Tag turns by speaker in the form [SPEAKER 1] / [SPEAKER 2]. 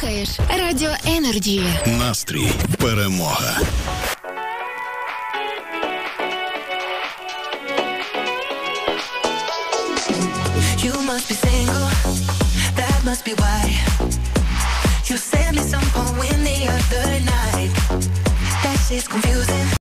[SPEAKER 1] Слухаєш Радіо Енерджі.
[SPEAKER 2] Настрій перемога.
[SPEAKER 3] You must be single, that must be why. You sent me some poem the other night. That shit's confusing.